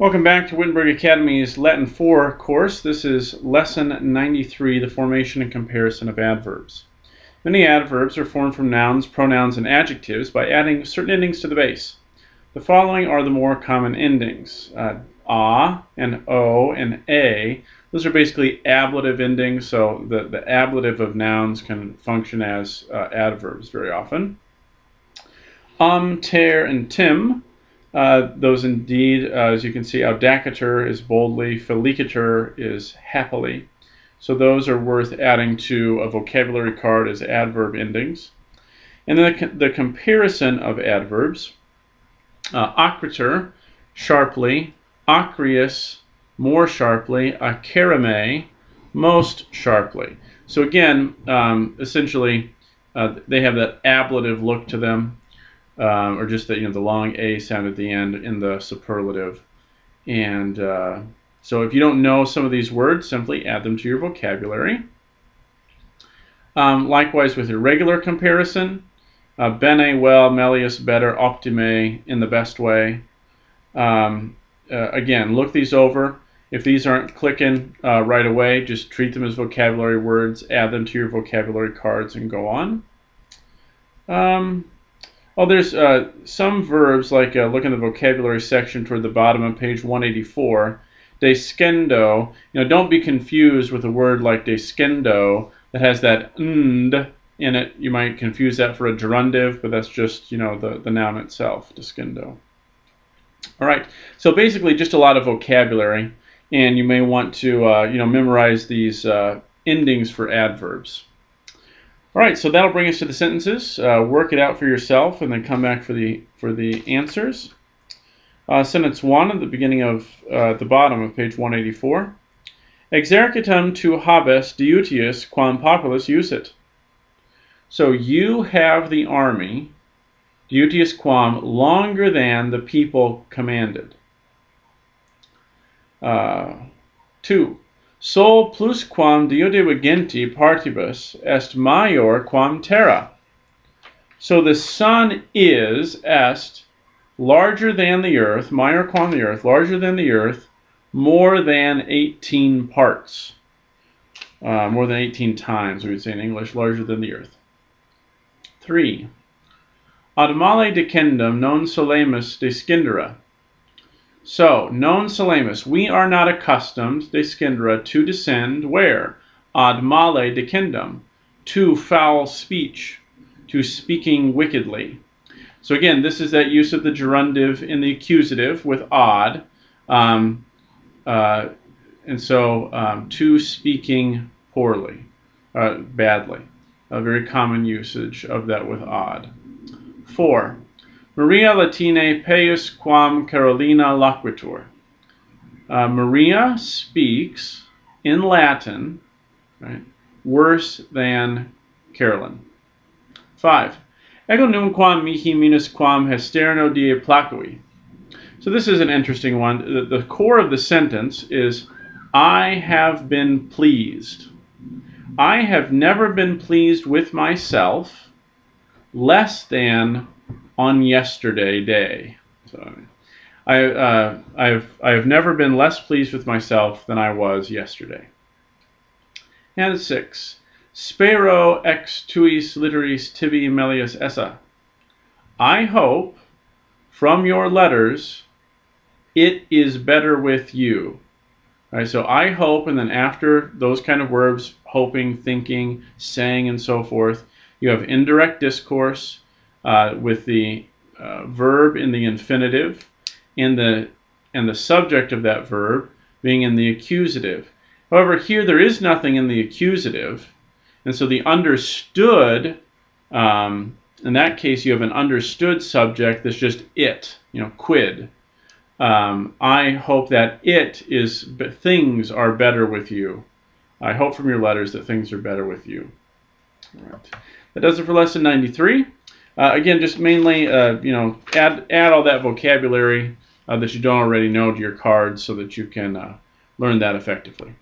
Welcome back to Wittenberg Academy's Latin 4 course. This is Lesson 93, the formation and comparison of adverbs. Many adverbs are formed from nouns, pronouns, and adjectives by adding certain endings to the base. The following are the more common endings. Uh, a and o and a, those are basically ablative endings, so the, the ablative of nouns can function as uh, adverbs very often. Um, ter, and tim, uh, those indeed, uh, as you can see, audacitur is boldly, feliciter is happily. So those are worth adding to a vocabulary card as adverb endings. And then the, the comparison of adverbs, uh, acriter, sharply, acrius, more sharply, acerrime, most sharply. So again, um, essentially, uh, they have that ablative look to them um, or just the you know the long a sound at the end in the superlative. And uh, so if you don't know some of these words, simply add them to your vocabulary. Um, likewise with irregular comparison, uh, bene, well, melius, better, optime, in the best way. Um, uh, again, look these over. If these aren't clicking uh, right away, just treat them as vocabulary words, add them to your vocabulary cards, and go on. Um, Oh, there's uh, some verbs, like uh, look in the vocabulary section toward the bottom of page 184. Descendo, you know, don't be confused with a word like descendo that has that and in it. You might confuse that for a gerundive, but that's just, you know, the, the noun itself, descendo. All right, so basically just a lot of vocabulary, and you may want to, uh, you know, memorize these uh, endings for adverbs. All right, so that'll bring us to the sentences. Uh, work it out for yourself and then come back for the, for the answers. Uh, sentence 1 at the beginning of, uh, the bottom of page 184. Exercitum tu habes diutius quam populus iussit. So you have the army, diutius quam, longer than the people commanded. Uh, 2. Sol plus quam plusquam duodeviginti partibus est major quam terra. So the sun is est larger than the earth, major quam the earth, larger than the earth, more than 18 parts. Uh, more than 18 times, we would say in English, larger than the earth. 3. Ad male dicendum non solemus descendere. So, non solemus, we are not accustomed, descendere, to descend where? Ad male dicendum, to foul speech, to speaking wickedly. So again, this is that use of the gerundive in the accusative with odd. Um, uh, and so, um, to speaking poorly, uh, badly. A very common usage of that with odd. Four, Maria Latine Peius quam Carolina loquitur. Uh, Maria speaks in Latin right, worse than Carolyn. 5. Ego nunquam mihi minus quam hesterno die placui. So this is an interesting one. The, the core of the sentence is, I have been pleased. I have never been pleased with myself less than on yesterday day. So I, uh, I've, I've never been less pleased with myself than I was yesterday. And six, spero ex tuis literis tibi melius essa. I hope from your letters it is better with you. All right, so I hope, and then after those kind of verbs, hoping, thinking, saying, and so forth, you have indirect discourse, uh, with the uh, verb in the infinitive and the, and the subject of that verb being in the accusative. However, here there is nothing in the accusative, and so the understood, um, in that case you have an understood subject that's just it, you know, quid. Um, I hope that it is, but things are better with you. I hope from your letters that things are better with you. All right. That does it for lesson 93. Uh, again, just mainly, uh, you know, add, add all that vocabulary uh, that you don't already know to your cards so that you can uh, learn that effectively.